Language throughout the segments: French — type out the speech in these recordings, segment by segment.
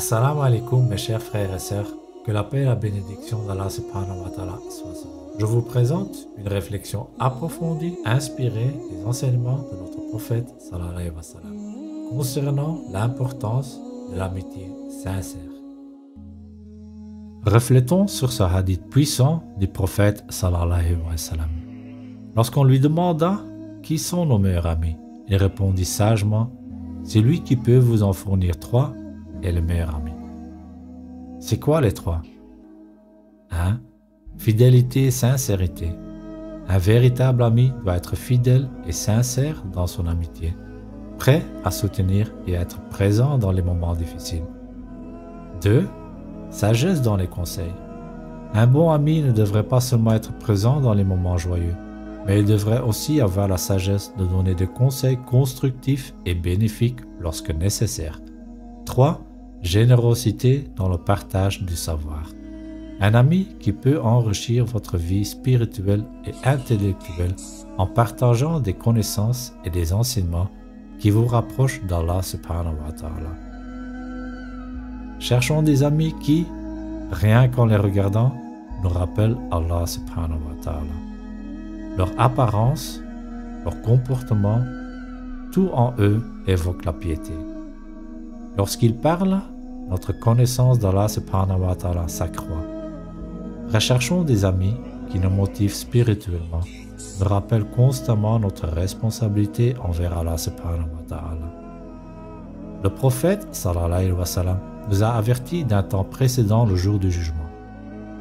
Assalamu alaikum mes chers frères et sœurs, que la paix et la bénédiction d'Allah subhanahu wa ta'ala soient vous. Je vous présente une réflexion approfondie inspirée des enseignements de notre prophète sallallahu wa concernant l'importance de l'amitié sincère. Reflétons sur ce hadith puissant du prophète sallallahu. Lorsqu'on lui demanda qui sont nos meilleurs amis, il répondit sagement Celui qui peut vous en fournir trois est le meilleur ami. C'est quoi les trois? 1. Fidélité et sincérité. Un véritable ami doit être fidèle et sincère dans son amitié, prêt à soutenir et être présent dans les moments difficiles. 2. Sagesse dans les conseils. Un bon ami ne devrait pas seulement être présent dans les moments joyeux, mais il devrait aussi avoir la sagesse de donner des conseils constructifs et bénéfiques lorsque nécessaire. 3 générosité dans le partage du savoir. Un ami qui peut enrichir votre vie spirituelle et intellectuelle en partageant des connaissances et des enseignements qui vous rapprochent d'Allah subhanahu wa ta'ala. Cherchons des amis qui, rien qu'en les regardant, nous rappellent Allah subhanahu wa ta'ala. Leur apparence, leur comportement, tout en eux évoque la piété. Lorsqu'ils parlent, notre connaissance d'Allah subhanahu wa ta'ala s'accroît. Recherchons des amis qui nous motivent spirituellement, nous rappellent constamment notre responsabilité envers Allah subhanahu wa ta'ala. Le prophète sallallahu nous a avertis d'un temps précédent le jour du jugement,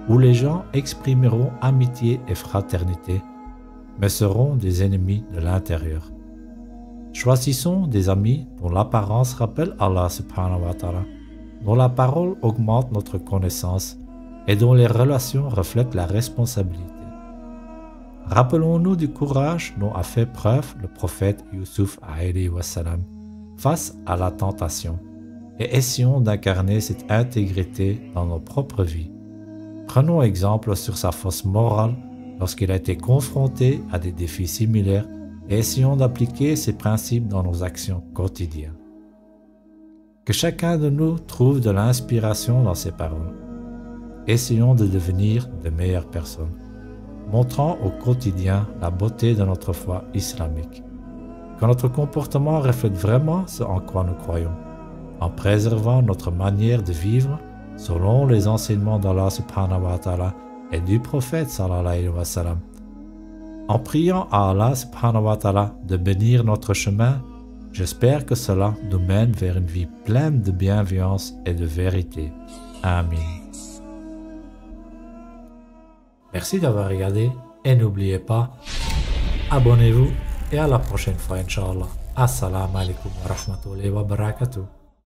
où les gens exprimeront amitié et fraternité, mais seront des ennemis de l'intérieur. Choisissons des amis dont l'apparence rappelle Allah subhanahu wa ta'ala dont la parole augmente notre connaissance et dont les relations reflètent la responsabilité. Rappelons-nous du courage dont a fait preuve le prophète Yusuf wassalam, face à la tentation et essayons d'incarner cette intégrité dans nos propres vies. Prenons exemple sur sa force morale lorsqu'il a été confronté à des défis similaires essayons d'appliquer ces principes dans nos actions quotidiennes. Que chacun de nous trouve de l'inspiration dans ses paroles. Essayons de devenir de meilleures personnes, montrant au quotidien la beauté de notre foi islamique. Que notre comportement reflète vraiment ce en quoi nous croyons, en préservant notre manière de vivre selon les enseignements d'Allah subhanahu wa ta'ala et du prophète sallallahu. En priant à Allah subhanahu wa ta'ala de bénir notre chemin J'espère que cela nous mène vers une vie pleine de bienveillance et de vérité. Amen. Merci d'avoir regardé et n'oubliez pas, abonnez-vous et à la prochaine fois, Inch'Allah. Assalamu alaikum wa rahmatullahi wa barakatuh.